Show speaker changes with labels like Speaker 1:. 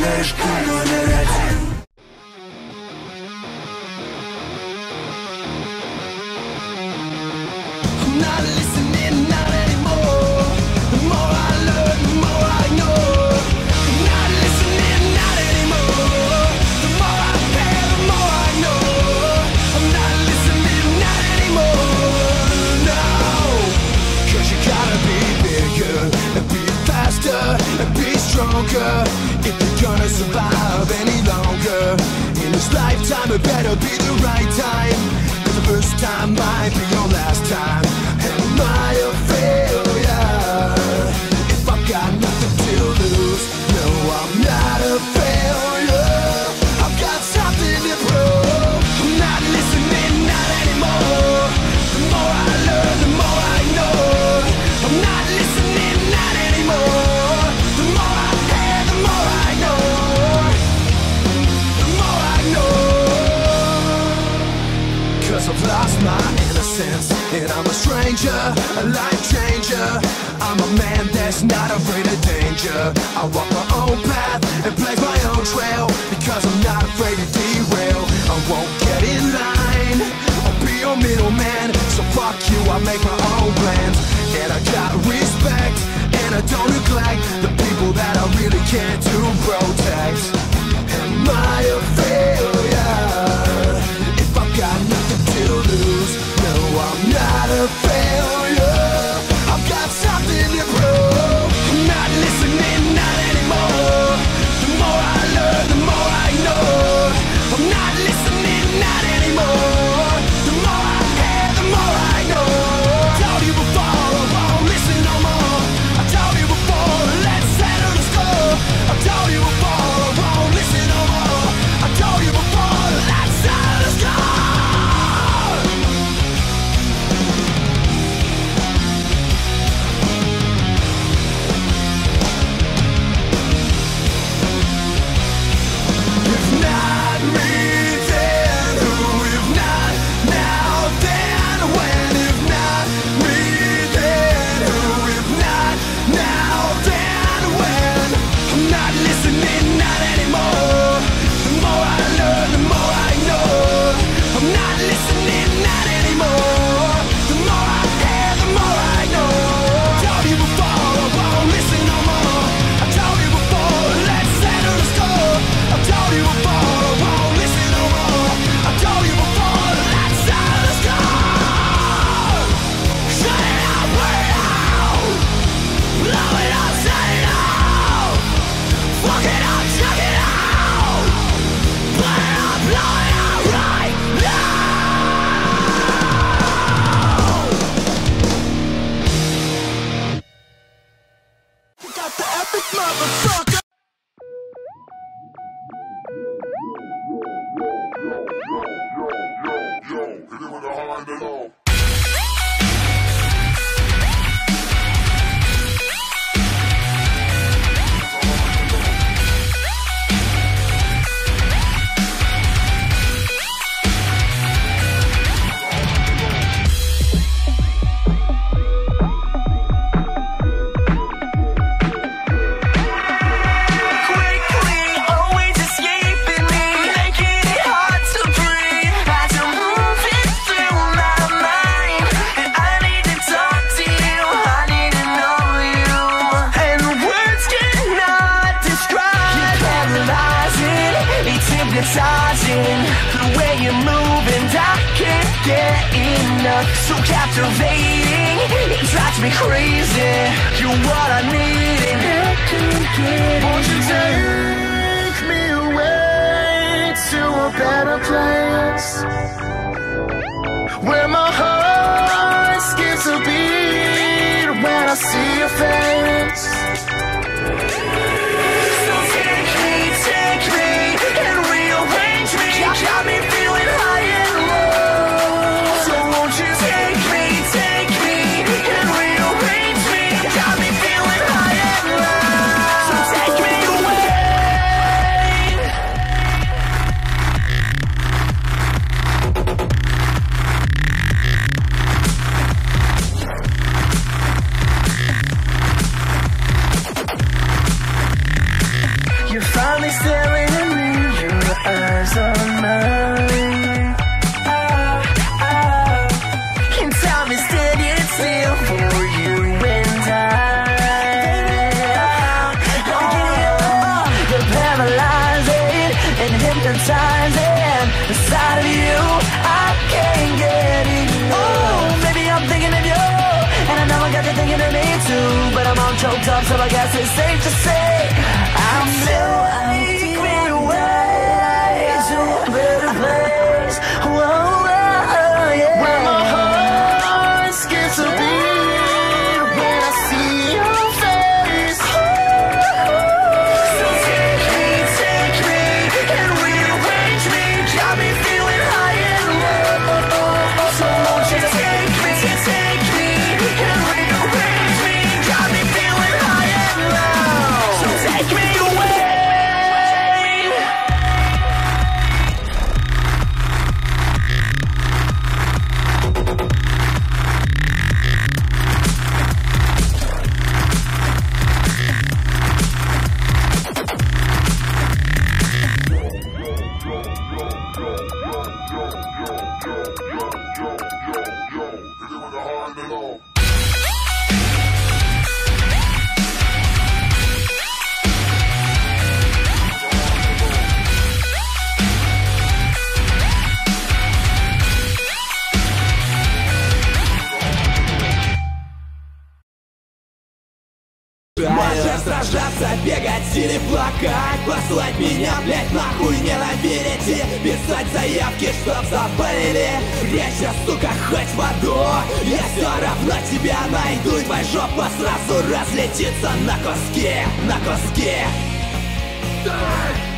Speaker 1: знаешь,
Speaker 2: кино на радио. stronger if you're gonna survive any longer In this lifetime, it better be the right time. Cause the first time might be your last time. And I'm a stranger, a life changer. I'm a man that's not afraid of danger. I walk my own path and blaze my own trail Because I'm not afraid to derail. I won't get in line I'll be your middleman. So fuck you, I make my own plans. And I got respect And I don't neglect The people that I really can't a face me. out this motherfucker.
Speaker 3: get enough. So captivating, it drives me crazy. You're what I need I can't get Won't you take me away to a better place? Where my heart skips a beat when I see your face. Eyes are mine. And time is standing still for you and I. You're paralyzing and hypnotizing. Of you, I can't get enough. Oh, maybe I'm thinking of you, and I know I got you thinking of me too. But I'm all choked up, so I guess it's safe to say I'm
Speaker 4: сражаться, бегать или плакать Послать меня, блять, нахуй ненавидеть И писать заявки, чтоб забыли. Речь, сука, хоть в аду. Я все равно тебя найду И твоя жопа сразу разлетится на куски На куски. Так!